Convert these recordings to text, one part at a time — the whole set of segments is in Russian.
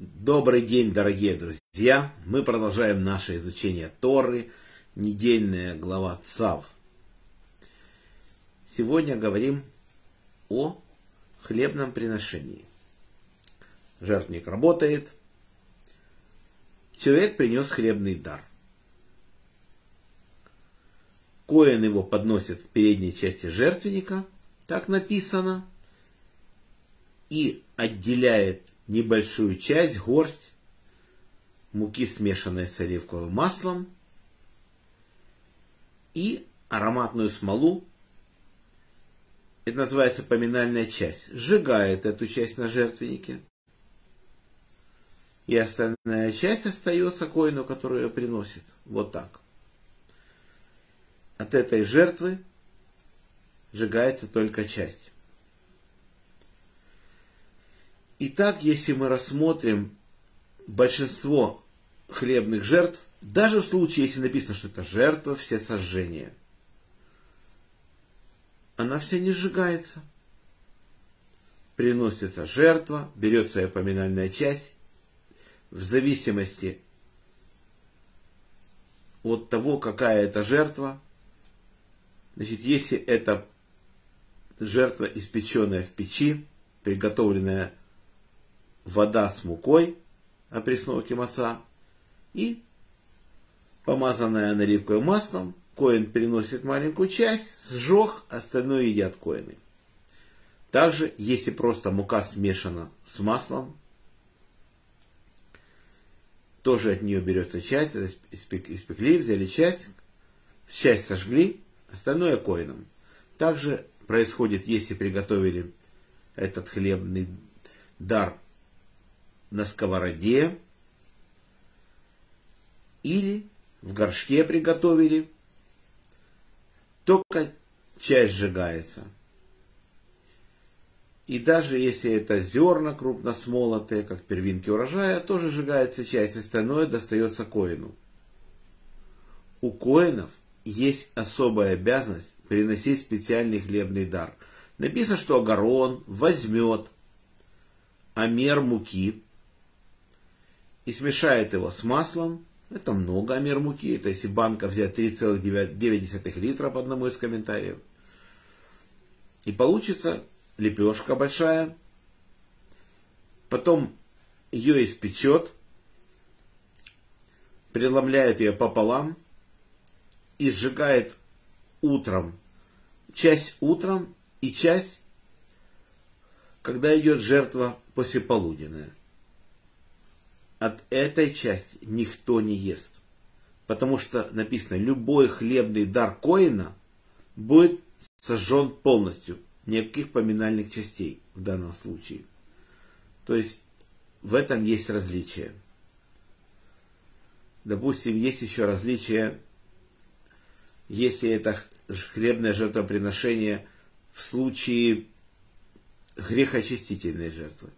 Добрый день, дорогие друзья! Мы продолжаем наше изучение Торы, недельная глава ЦАВ. Сегодня говорим о хлебном приношении. Жертвник работает. Человек принес хлебный дар. Коин его подносит в передней части жертвенника, так написано, и отделяет небольшую часть, горсть муки, смешанной с оливковым маслом, и ароматную смолу, это называется поминальная часть, сжигает эту часть на жертвеннике, и остальная часть остается коину, которую приносит. Вот так. От этой жертвы сжигается только часть. Итак, если мы рассмотрим большинство хлебных жертв, даже в случае, если написано, что это жертва все сожжения, она вся не сжигается. Приносится жертва, берется поминальная часть, в зависимости от того, какая это жертва. Значит, если это жертва, испеченная в печи, приготовленная вода с мукой, опресновки маца, и помазанная наливкой маслом, коин приносит маленькую часть, сжег, остальное едят коины. Также, если просто мука смешана с маслом, тоже от нее берется часть, испекли, взяли часть, часть сожгли, остальное коином. Также происходит, если приготовили этот хлебный дар на сковороде или в горшке приготовили, только часть сжигается. И даже если это зерна крупно смолотые, как первинки урожая, тоже сжигается часть, остальное достается коину. У коинов есть особая обязанность приносить специальный хлебный дар. Написано, что Агарон возьмет амер муки, и смешает его с маслом. Это много амер муки. Это если банка взять 3,9 литра по одному из комментариев. И получится лепешка большая. Потом ее испечет, преломляет ее пополам и сжигает утром. Часть утром и часть, когда идет жертва послеполуденная от этой части никто не ест. Потому что написано, любой хлебный дар коина будет сожжен полностью. Никаких поминальных частей в данном случае. То есть в этом есть различие. Допустим, есть еще различие, если это хлебное жертвоприношение в случае грехочистительной жертвы.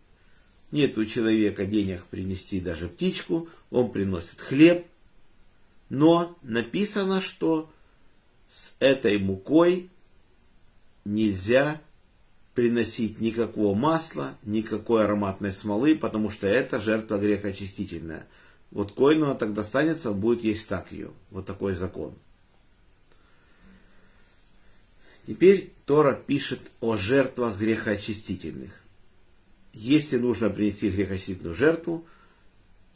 Нет у человека денег принести даже птичку, он приносит хлеб. Но написано, что с этой мукой нельзя приносить никакого масла, никакой ароматной смолы, потому что это жертва грехоочистительная. Вот коину она тогда останется, он будет есть так ее. Вот такой закон. Теперь Тора пишет о жертвах грехоочистительных. Если нужно принести грехосительную жертву,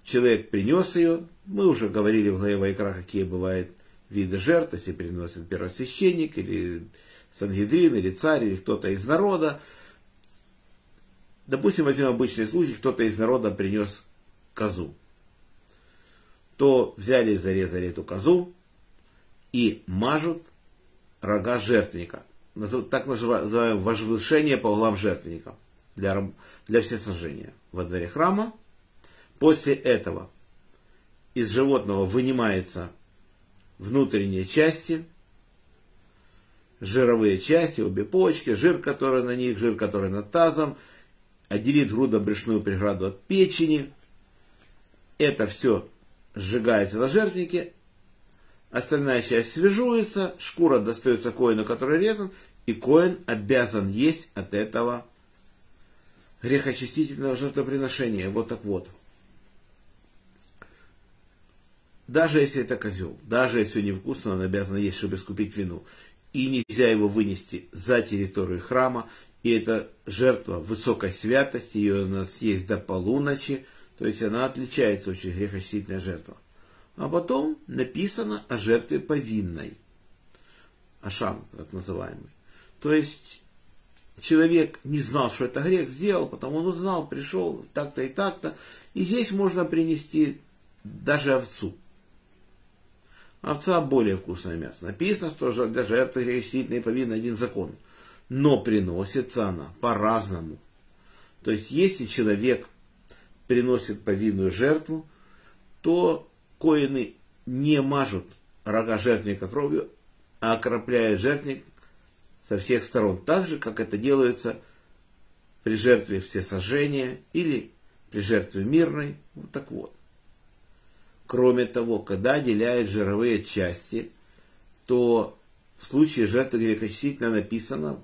человек принес ее, мы уже говорили в главе Вайкра, какие бывают виды жертв, если приносит первосвященник, или Сангедрин, или царь, или кто-то из народа. Допустим, возьмем обычный случай, кто-то из народа принес козу. То взяли и зарезали эту козу и мажут рога жертвенника. Так называемое возвышение по углам жертвенника для, для всесожжения во дворе храма. После этого из животного вынимается внутренние части, жировые части, обе почки, жир, который на них, жир, который над тазом, отделит грудно-брюшную преграду от печени. Это все сжигается на жертвеннике, остальная часть свежуется, шкура достается коину, который резан, и коин обязан есть от этого грехочистительного жертвоприношения. Вот так вот. Даже если это козел, даже если невкусно, он обязан есть, чтобы искупить вину. И нельзя его вынести за территорию храма. И это жертва высокой святости, ее у нас есть до полуночи. То есть она отличается очень грехочтительная жертва. А потом написано о жертве повинной. Ашан, так называемый. То есть человек не знал, что это грех, сделал, потом он узнал, пришел так-то и так-то. И здесь можно принести даже овцу. Овца более вкусное мясо. Написано, что для жертвы греховной повинен один закон. Но приносится она по-разному. То есть, если человек приносит повинную жертву, то коины не мажут рога жертвника кровью, а окропляют жертвник со всех сторон. Так же, как это делается при жертве всесожжения или при жертве мирной. Вот так вот. Кроме того, когда отделяют жировые части, то в случае жертвы грехочистительно написано,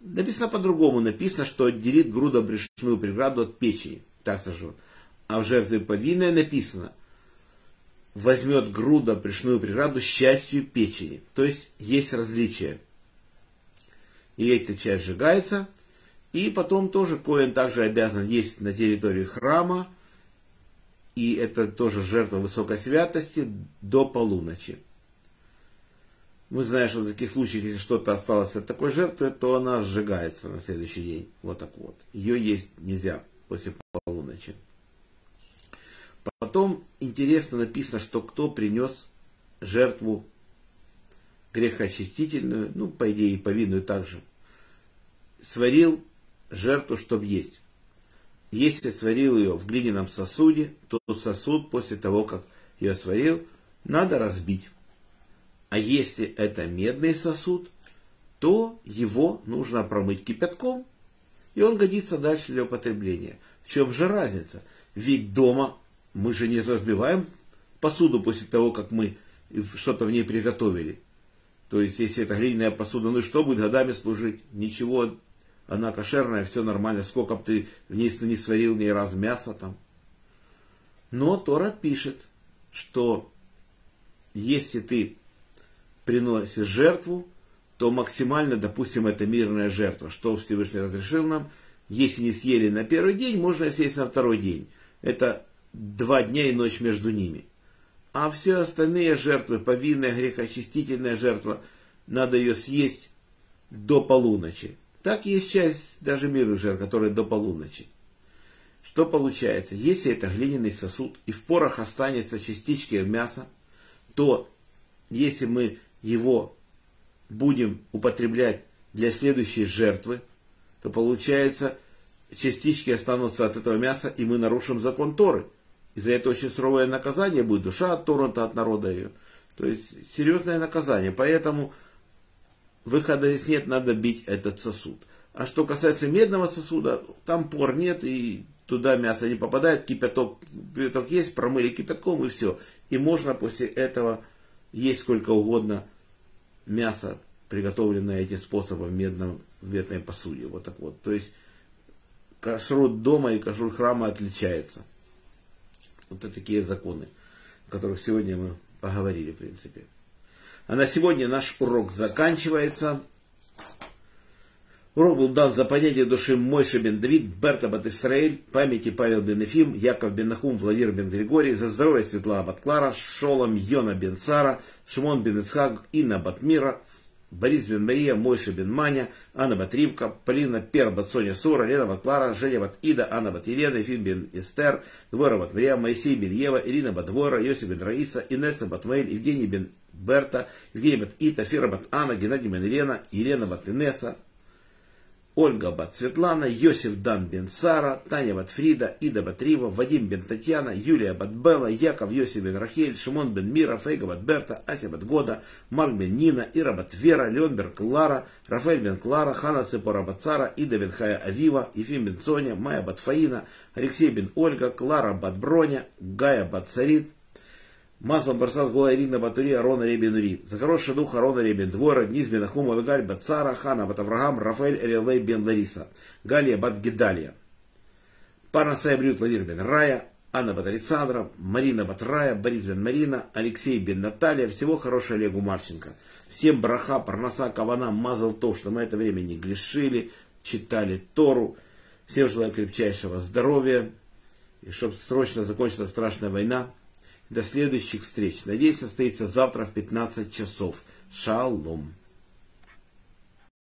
написано по-другому, написано, что отделит грудобрюшную преграду от печени. Так сожжет. А в жертве повинной написано, возьмет груда брюшную преграду с частью печени. То есть есть различия. И эта часть сжигается, и потом тоже Коин также обязан есть на территории храма, и это тоже жертва высокой святости до полуночи. Мы знаем, что в таких случаях, если что-то осталось от такой жертвы, то она сжигается на следующий день. Вот так вот. Ее есть нельзя после полуночи. Потом интересно написано, что кто принес жертву грехоочистительную, ну, по идее, и повинную также, сварил жертву, чтобы есть. Если сварил ее в глиняном сосуде, то сосуд после того, как ее сварил, надо разбить. А если это медный сосуд, то его нужно промыть кипятком, и он годится дальше для употребления. В чем же разница? Ведь дома мы же не разбиваем посуду после того, как мы что-то в ней приготовили. То есть, если это глиняная посуда, ну и что будет годами служить? Ничего она кошерная, все нормально, сколько бы ты в ней не сварил ни раз мясо там. Но Тора пишет, что если ты приносишь жертву, то максимально, допустим, это мирная жертва. Что Всевышний разрешил нам? Если не съели на первый день, можно съесть на второй день. Это два дня и ночь между ними. А все остальные жертвы, повинная, грехочистительная жертва, надо ее съесть до полуночи. Так есть часть даже мирных жертв, которые до полуночи. Что получается? Если это глиняный сосуд и в порах останется частички мяса, то если мы его будем употреблять для следующей жертвы, то получается частички останутся от этого мяса, и мы нарушим закон Торы. И за это очень суровое наказание будет, душа отторгнута от народа ее. То есть серьезное наказание. Поэтому выхода здесь нет, надо бить этот сосуд. А что касается медного сосуда, там пор нет, и туда мясо не попадает, кипяток, кипяток есть, промыли кипятком и все. И можно после этого есть сколько угодно мяса, приготовленное этим способом в медном, в медной посуде. Вот так вот. То есть кашрут дома и кашрут храма отличается. Вот это такие законы, о которых сегодня мы поговорили, в принципе. А на сегодня наш урок заканчивается. Урок был дан за понятие души Мойша бен Давид, Берта бат Исраэль, памяти Павел бен Ефим, Яков бен Нахум, Владимир бен Григорий, за здоровье Светлана Батклара, Шолом Йона бен Сара, Шимон бен Ицхак, Инна Батмира, Борис бен Мария, Мойша бен Маня, Анна бат Ривка, Полина Пер бат Соня Сура, Лена бат Клара, Женя бат Ида, Анна бат Елена, Ефим бен Эстер, Двора бат Мария, Моисей бен Ева, Ирина бат Двора, Йосиф бен Раиса, Инесса бат Маэль, Евгений бен Берта, Евгений бат Ита, Фира бат Анна, Геннадий бен Елена, Елена бат Инесса, Ольга Бат Светлана, Йосиф Дан Бен Сара, Таня Бат Фрида, Ида Бат Рива, Вадим Бен Татьяна, Юлия Бат Белла, Яков Йосиф Бен Рахель, Шимон Бен Мира, Фейга Бат Берта, Ася Бат Года, Марк Бен Нина, Ира Бат Вера, Леон Клара, Рафаэль Бен Клара, Хана Цепора Бат Сара, Ида Бен Хая Авива, Ефим Бен Соня, Майя Бат Фаина, Алексей Бен Ольга, Клара Бат Броня, Гая Бат Царит, Маслом Барсас была Ирина Батури, Арона Ребен Ри. За хороший дух Арона Ребен Двора, Низ Бен Ахума Вегаль, Бацара, Хана, Бат Авраам, Рафаэль Элилей Бен Лариса. Галия Бат Гедалия. Парнасай Брют Владимир Бен Рая, Анна Батарицандра, Марина Батрая, Борис Бен Марина, Алексей Бен Наталья. Всего хорошего Олегу Марченко. Всем браха, парноса, кавана, мазал то, что мы это время не грешили, читали Тору. Всем желаю крепчайшего здоровья. И чтобы срочно закончилась страшная война. До следующих встреч. Надеюсь, состоится завтра в 15 часов. Шалом.